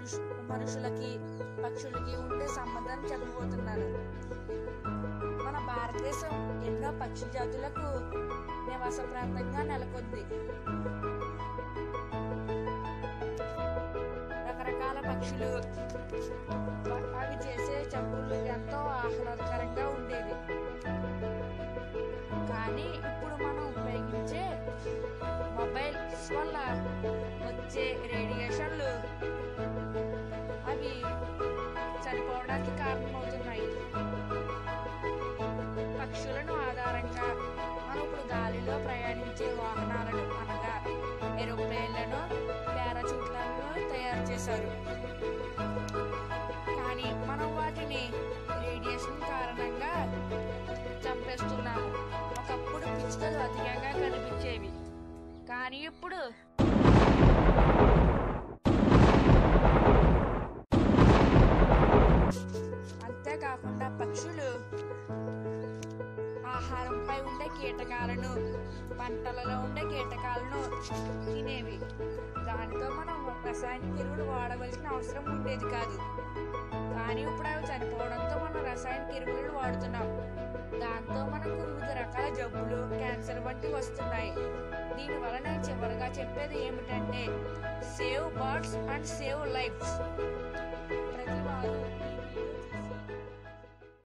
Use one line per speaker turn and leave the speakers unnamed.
మనుషు మనుషులకి పక్షులకి ఉండే సంబంధాన్ని చెప్పబోతున్నాను మన భారతదేశం ఎన్నో పక్షి జాతులకు నివాస ప్రాంతంగా నెలకొంది. రకరకాల పక్షులు అవి చేసే చప్పులు ఎంతో ఆహ్లాదకరంగా ఉండేవి. కానీ ఇప్పుడు మనం ఉపయోగించే మొబైల్స్ వల్ల వచ్చే రేడియేషన్లు కారణమవుతున్నాయి. పక్షులను ఆధారంగా మనం ఇప్పుడు గాలిలో ప్రయాణించే వాహనాలను అనగా ఏరోప్లేన్లను పారాచూట్లను తయారు చేశారు. కానీ మనం వాటిని రేడియేషన్ కారణంగా చంపేస్తున్నాము. ఒకప్పుడు పిచ్చుకలు అధికంగా కనిపించేవి. కానీ ఇప్పుడు కాకుండా పక్షులు. ఆహారంపై ఉండే కీటకాలను పంటలలో ఉండే కీటకాలను తినేవి. దానితో మనం రసాయనిక ఎరువులు వాడవలసిన అవసరం ఉండేది కాదు. కానీ ఇప్పుడు అవి చనిపోవడంతో మనం రసాయనిక ఎరువులను వాడుతున్నాం. దాంతో మనకు వివిధ రకాల జబ్బులు క్యాన్సర్ వంటివి వస్తున్నాయి. దీనివల్ల నేను చివరిగా చెప్పేది ఏమిటంటే save birds and save lifes